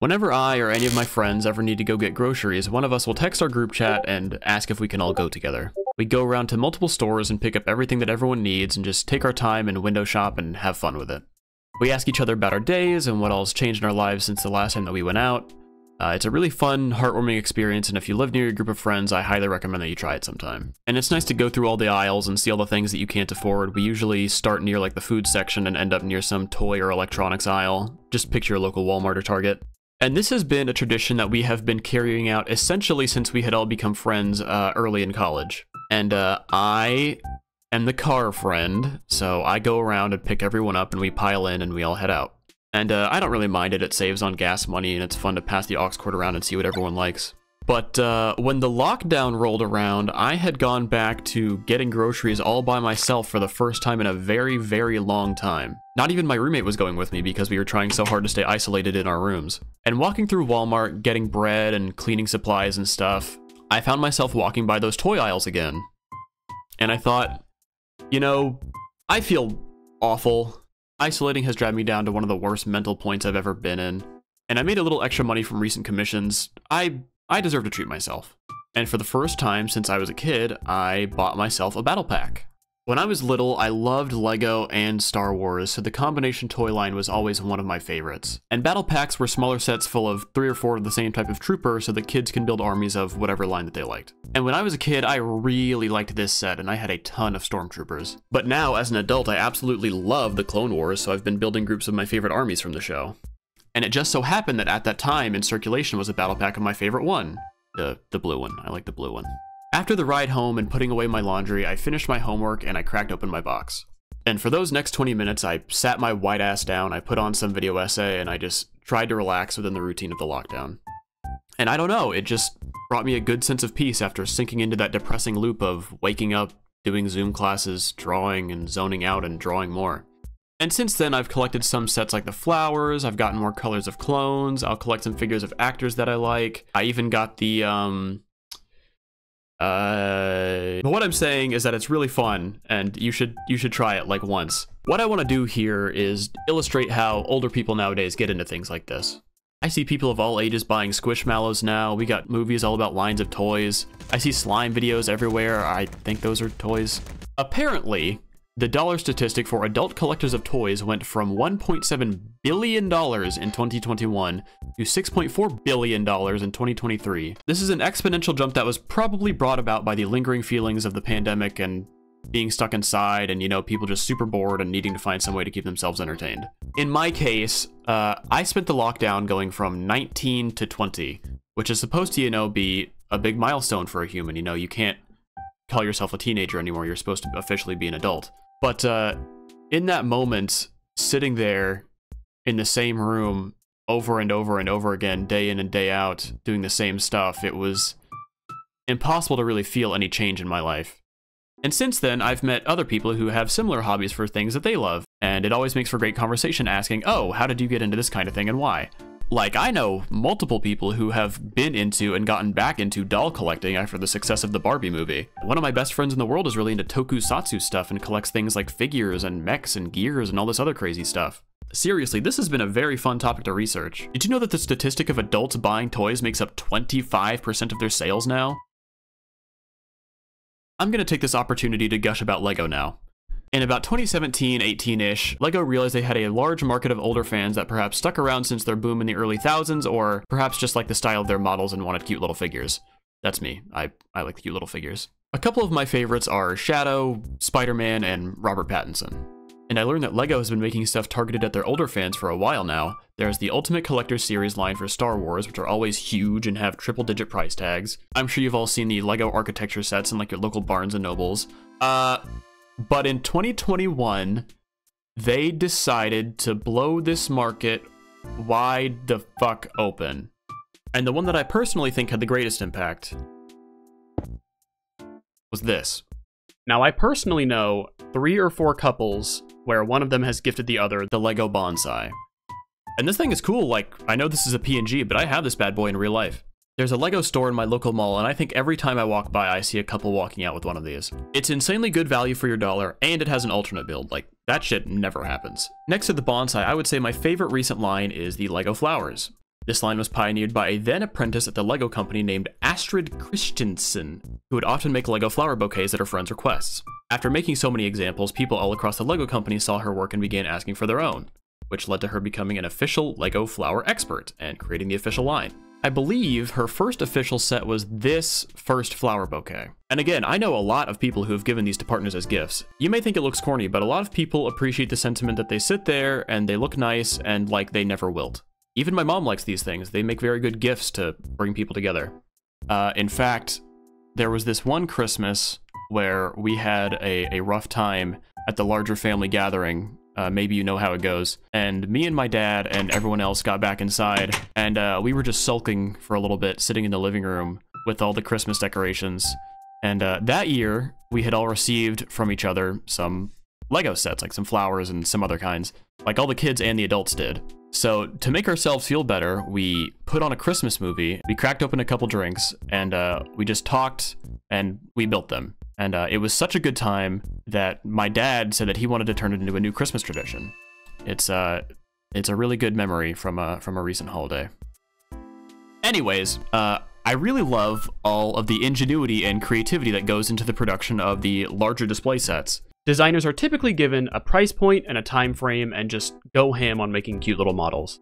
Whenever I or any of my friends ever need to go get groceries, one of us will text our group chat and ask if we can all go together. We go around to multiple stores and pick up everything that everyone needs and just take our time and window shop and have fun with it. We ask each other about our days and what all's changed in our lives since the last time that we went out. Uh, it's a really fun, heartwarming experience, and if you live near your group of friends, I highly recommend that you try it sometime. And it's nice to go through all the aisles and see all the things that you can't afford. We usually start near like the food section and end up near some toy or electronics aisle. Just picture a local Walmart or Target. And this has been a tradition that we have been carrying out essentially since we had all become friends uh, early in college. And uh, I am the car friend, so I go around and pick everyone up and we pile in and we all head out. And uh, I don't really mind it, it saves on gas money and it's fun to pass the aux cord around and see what everyone likes. But uh, when the lockdown rolled around, I had gone back to getting groceries all by myself for the first time in a very, very long time. Not even my roommate was going with me because we were trying so hard to stay isolated in our rooms. And walking through Walmart, getting bread and cleaning supplies and stuff, I found myself walking by those toy aisles again. And I thought, you know, I feel awful Isolating has dragged me down to one of the worst mental points I've ever been in, and I made a little extra money from recent commissions. I I deserve to treat myself. And for the first time since I was a kid, I bought myself a battle pack. When I was little, I loved LEGO and Star Wars, so the combination toy line was always one of my favorites. And battle packs were smaller sets full of three or four of the same type of trooper so that kids can build armies of whatever line that they liked. And when I was a kid, I really liked this set, and I had a ton of stormtroopers. But now, as an adult, I absolutely love the Clone Wars, so I've been building groups of my favorite armies from the show. And it just so happened that at that time, in circulation was a battle pack of my favorite one. The, the blue one. I like the blue one. After the ride home and putting away my laundry, I finished my homework and I cracked open my box. And for those next 20 minutes, I sat my white ass down, I put on some video essay, and I just tried to relax within the routine of the lockdown. And I don't know, it just brought me a good sense of peace after sinking into that depressing loop of waking up, doing Zoom classes, drawing, and zoning out and drawing more. And since then, I've collected some sets like the flowers, I've gotten more colors of clones, I'll collect some figures of actors that I like. I even got the, um, uh, but what I'm saying is that it's really fun, and you should you should try it like once. What I want to do here is illustrate how older people nowadays get into things like this. I see people of all ages buying Squishmallows now. We got movies all about lines of toys. I see slime videos everywhere. I think those are toys. Apparently, the dollar statistic for adult collectors of toys went from $1.7 billion in 2021 to $6.4 billion in 2023. This is an exponential jump that was probably brought about by the lingering feelings of the pandemic and being stuck inside and, you know, people just super bored and needing to find some way to keep themselves entertained. In my case, uh, I spent the lockdown going from 19 to 20, which is supposed to, you know, be a big milestone for a human. You know, you can't call yourself a teenager anymore. You're supposed to officially be an adult. But uh, in that moment, sitting there in the same room over and over and over again, day in and day out, doing the same stuff, it was impossible to really feel any change in my life. And since then, I've met other people who have similar hobbies for things that they love, and it always makes for great conversation asking, oh, how did you get into this kind of thing and why? Like, I know multiple people who have been into and gotten back into doll collecting after the success of the Barbie movie. One of my best friends in the world is really into tokusatsu stuff and collects things like figures and mechs and gears and all this other crazy stuff. Seriously, this has been a very fun topic to research. Did you know that the statistic of adults buying toys makes up 25% of their sales now? I'm gonna take this opportunity to gush about LEGO now. In about 2017 18-ish, LEGO realized they had a large market of older fans that perhaps stuck around since their boom in the early thousands, or perhaps just like the style of their models and wanted cute little figures. That's me. I, I like cute little figures. A couple of my favorites are Shadow, Spider-Man, and Robert Pattinson. And I learned that LEGO has been making stuff targeted at their older fans for a while now. There's the Ultimate Collector Series line for Star Wars, which are always huge and have triple digit price tags. I'm sure you've all seen the LEGO architecture sets in like your local Barnes and Nobles. Uh, but in 2021, they decided to blow this market wide the fuck open. And the one that I personally think had the greatest impact was this. Now, I personally know three or four couples where one of them has gifted the other the Lego bonsai. And this thing is cool, like, I know this is a PNG, but I have this bad boy in real life. There's a LEGO store in my local mall, and I think every time I walk by, I see a couple walking out with one of these. It's insanely good value for your dollar, and it has an alternate build. Like, that shit never happens. Next to the bonsai, I would say my favorite recent line is the LEGO flowers. This line was pioneered by a then apprentice at the LEGO company named Astrid Christensen, who would often make LEGO flower bouquets at her friends' requests. After making so many examples, people all across the LEGO company saw her work and began asking for their own, which led to her becoming an official LEGO flower expert and creating the official line. I believe her first official set was this first flower bouquet. And again, I know a lot of people who have given these to partners as gifts. You may think it looks corny, but a lot of people appreciate the sentiment that they sit there and they look nice and like they never wilt. Even my mom likes these things. They make very good gifts to bring people together. Uh, in fact, there was this one Christmas where we had a, a rough time at the larger family gathering. Uh, maybe you know how it goes. And me and my dad and everyone else got back inside, and uh, we were just sulking for a little bit, sitting in the living room with all the Christmas decorations. And uh, that year, we had all received from each other some Lego sets, like some flowers and some other kinds, like all the kids and the adults did. So to make ourselves feel better, we put on a Christmas movie, we cracked open a couple drinks, and uh, we just talked and we built them. And uh, it was such a good time that my dad said that he wanted to turn it into a new Christmas tradition. It's uh, it's a really good memory from a from a recent holiday. Anyways, uh, I really love all of the ingenuity and creativity that goes into the production of the larger display sets. Designers are typically given a price point and a time frame and just go ham on making cute little models.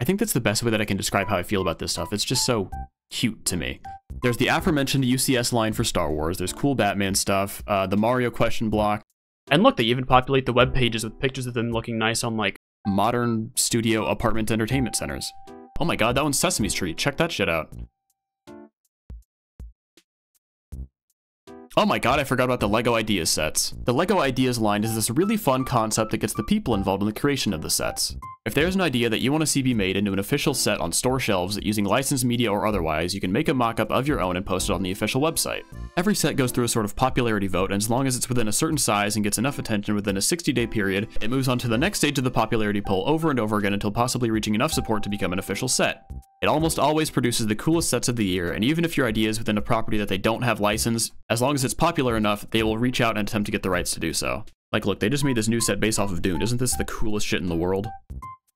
I think that's the best way that I can describe how I feel about this stuff. It's just so cute to me. There's the aforementioned UCS line for Star Wars, there's cool Batman stuff, uh, the Mario question block, and look, they even populate the web pages with pictures of them looking nice on like modern studio apartment entertainment centers. Oh my god, that one's Sesame Street, check that shit out. Oh my god, I forgot about the LEGO Ideas sets. The LEGO Ideas line is this really fun concept that gets the people involved in the creation of the sets. If there's an idea that you want to see be made into an official set on store shelves using licensed media or otherwise, you can make a mock-up of your own and post it on the official website. Every set goes through a sort of popularity vote, and as long as it's within a certain size and gets enough attention within a 60-day period, it moves on to the next stage of the popularity poll over and over again until possibly reaching enough support to become an official set. It almost always produces the coolest sets of the year, and even if your idea is within a property that they don't have licensed, as long as it's popular enough, they will reach out and attempt to get the rights to do so. Like, look, they just made this new set based off of Dune. Isn't this the coolest shit in the world?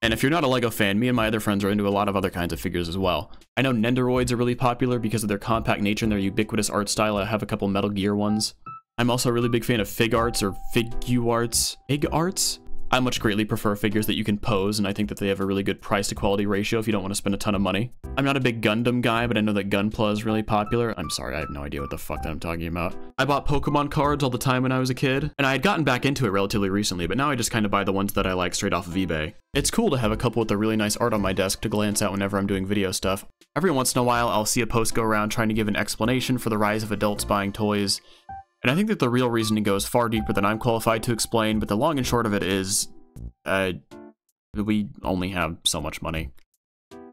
And if you're not a LEGO fan, me and my other friends are into a lot of other kinds of figures as well. I know Nendoroids are really popular because of their compact nature and their ubiquitous art style. I have a couple Metal Gear ones. I'm also a really big fan of Fig Arts or Figuarts. Figuarts? I much greatly prefer figures that you can pose, and I think that they have a really good price to quality ratio if you don't want to spend a ton of money. I'm not a big Gundam guy, but I know that Gunpla is really popular. I'm sorry, I have no idea what the fuck that I'm talking about. I bought Pokemon cards all the time when I was a kid, and I had gotten back into it relatively recently, but now I just kind of buy the ones that I like straight off of eBay. It's cool to have a couple with a really nice art on my desk to glance at whenever I'm doing video stuff. Every once in a while, I'll see a post go around trying to give an explanation for the rise of adults buying toys, and I think that the real reasoning goes far deeper than I'm qualified to explain, but the long and short of it is uh, we only have so much money.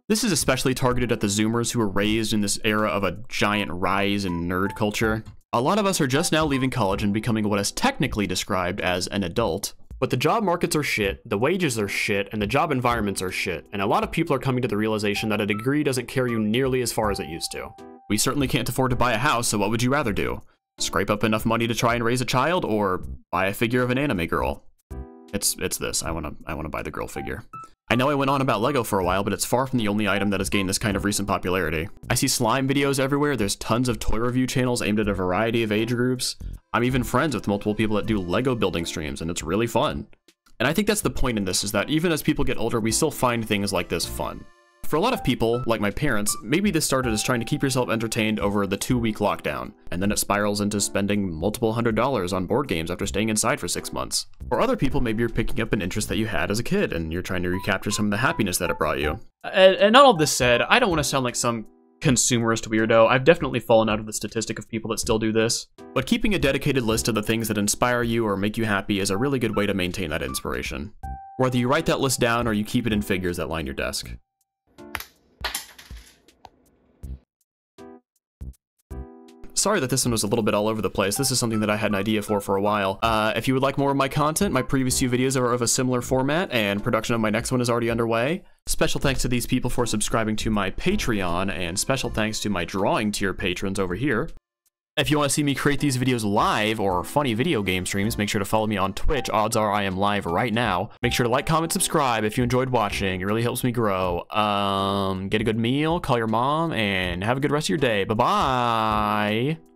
This is especially targeted at the Zoomers who were raised in this era of a giant rise in nerd culture. A lot of us are just now leaving college and becoming what is technically described as an adult. But the job markets are shit, the wages are shit, and the job environments are shit, and a lot of people are coming to the realization that a degree doesn't carry you nearly as far as it used to. We certainly can't afford to buy a house, so what would you rather do? Scrape up enough money to try and raise a child, or buy a figure of an anime girl? It's it's this. I wanna I wanna buy the girl figure. I know I went on about LEGO for a while, but it's far from the only item that has gained this kind of recent popularity. I see slime videos everywhere, there's tons of toy review channels aimed at a variety of age groups. I'm even friends with multiple people that do LEGO building streams, and it's really fun. And I think that's the point in this, is that even as people get older, we still find things like this fun. For a lot of people, like my parents, maybe this started as trying to keep yourself entertained over the two-week lockdown, and then it spirals into spending multiple hundred dollars on board games after staying inside for six months. For other people, maybe you're picking up an interest that you had as a kid, and you're trying to recapture some of the happiness that it brought you. And, and all of this said, I don't want to sound like some consumerist weirdo. I've definitely fallen out of the statistic of people that still do this. But keeping a dedicated list of the things that inspire you or make you happy is a really good way to maintain that inspiration. Whether you write that list down or you keep it in figures that line your desk. Sorry that this one was a little bit all over the place. This is something that I had an idea for for a while. Uh, if you would like more of my content, my previous few videos are of a similar format, and production of my next one is already underway. Special thanks to these people for subscribing to my Patreon, and special thanks to my drawing tier patrons over here. If you want to see me create these videos live or funny video game streams, make sure to follow me on Twitch. Odds are I am live right now. Make sure to like, comment, subscribe if you enjoyed watching. It really helps me grow. Um, get a good meal, call your mom, and have a good rest of your day. Bye-bye.